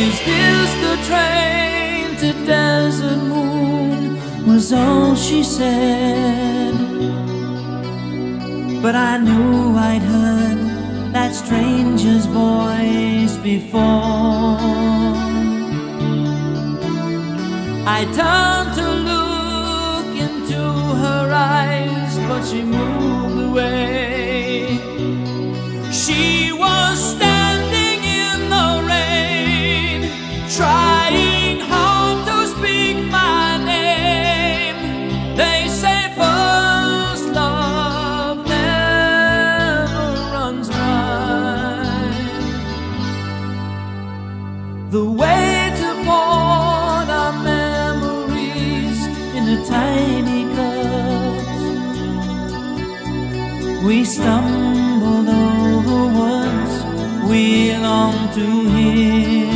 Is this the train to Desert Moon? Was all she said. But I knew I'd heard that stranger's voice before. I turned to look into her eyes, but she moved away. We stumbled over words we long to hear.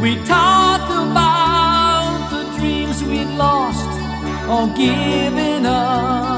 We talked about the dreams we'd lost or given up.